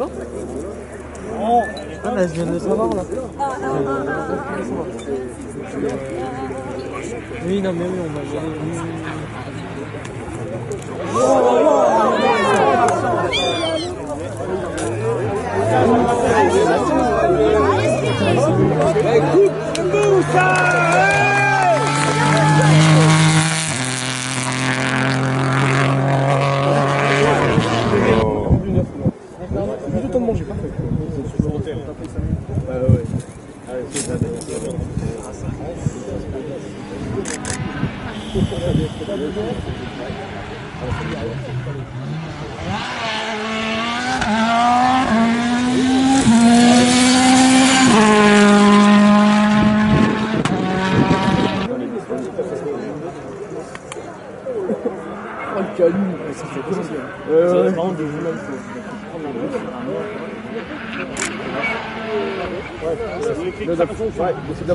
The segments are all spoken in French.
Quoi Ah, bah, je viens de le savoir là. Oui, non, mais oui, on m'a dit. Écoute-nous Plus de temps de manger, parfait. Ah ouais. Ah ouais, c'est ça. Oh, le calu, ça fait plaisir. Ouais, ouais. C'est de ouais, c'est de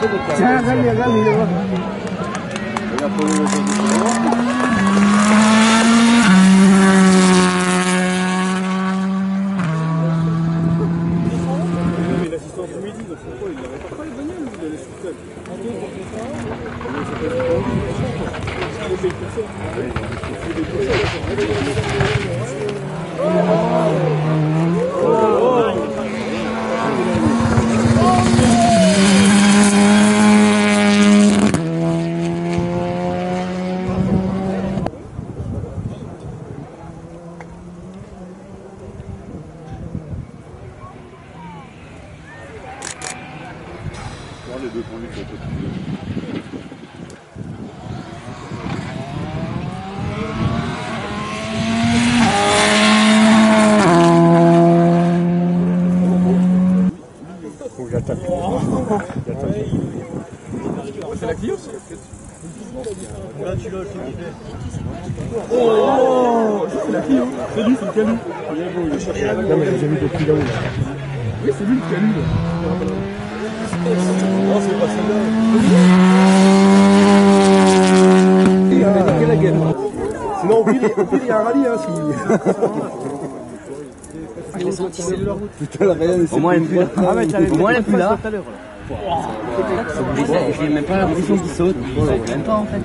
Sanglier Tiens, regarde, regarde, il est là. Regarde pour le Mais l'assistant ce midi, donc pourquoi il n'avait pas les bagnoles ou il allait tout seul Il fait tout seul. Les deux pour c'est. C'est la Clio Là, tu disais. Oh C'est la Clio. C'est lui, c'est le. Oui, c'est lui le calu. Non, c'est pas celle-là. Il a attaqué la gueule. Sinon, au pire, il y a un rallye. Hein, si... Putain, la Ryan, Au moins, elle est plus là. Ah, mais Au moins, elle est plus là. Je n'ai même pas l'impression qu'il saute. Il saute même pas en fait.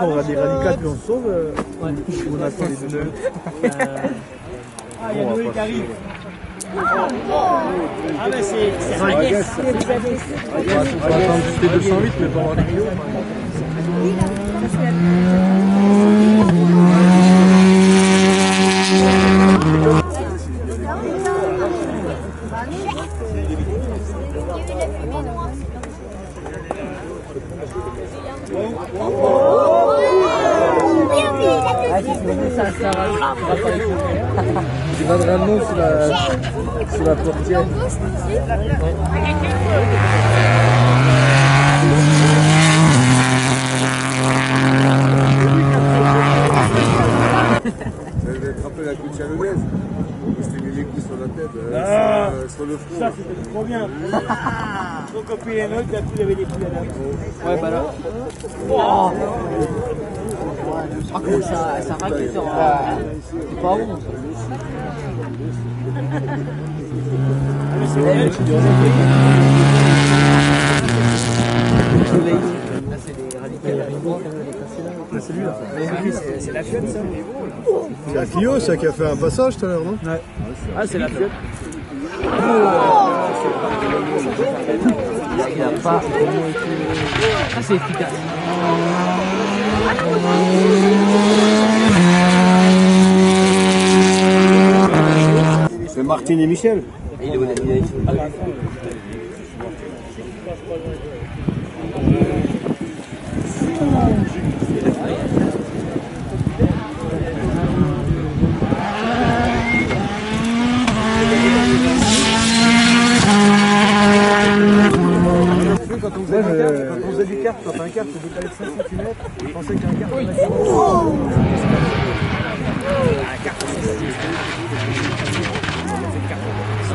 On va des radicats, puis on se sauve. euh, ou On attend les deux. Ah, il y a Noé qui arrive. Ah, mais c'est c'est Agnès. On va attendre jusqu'à 208, mais pas avoir les kilos. Tu vas vraiment sur la, sur la portière. Ça devait être un peu la coupe chalonnaise. Il s'était mis les coups sur la tête, euh, Ah. sur, euh, sur le front. Ça, c'était trop bien. Les notes, là, il avait des coups à la Ouais, bah là. Oh Ah, comment ça, ça raquette en. C'est pas bon. Là, c'est des radicaux. C'est lui là. C'est la fête, ça. C'est la Clio, ça qui a fait un passage tout à l'heure, non Ah, c'est la. Il pas vraiment été. Ah, c'est efficace. Martine et Michel. Quand on faisait du kart, quand on un kart se décalait de 5 cm, je pensais qu'un kart.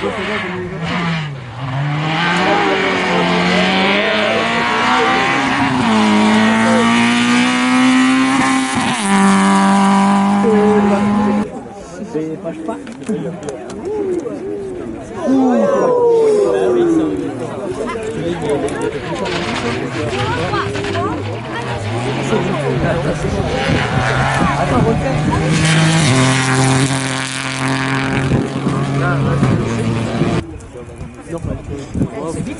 Pas pas. C'est vite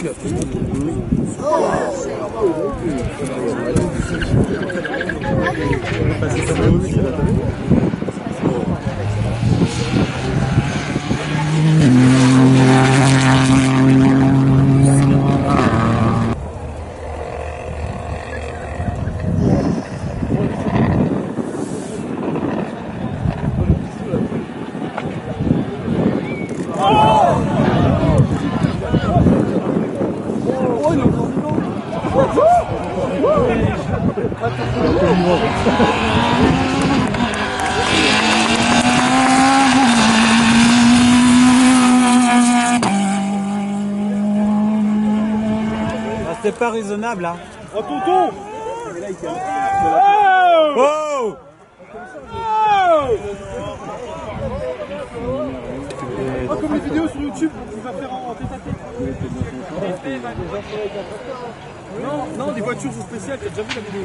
Ah, C'était pas raisonnable, hein. Oh, tonton Oh Oh, comme les vidéos sur YouTube, tu vas faire en tête à tête. Non, non, des voitures spéciales, t'as déjà vu la vidéo.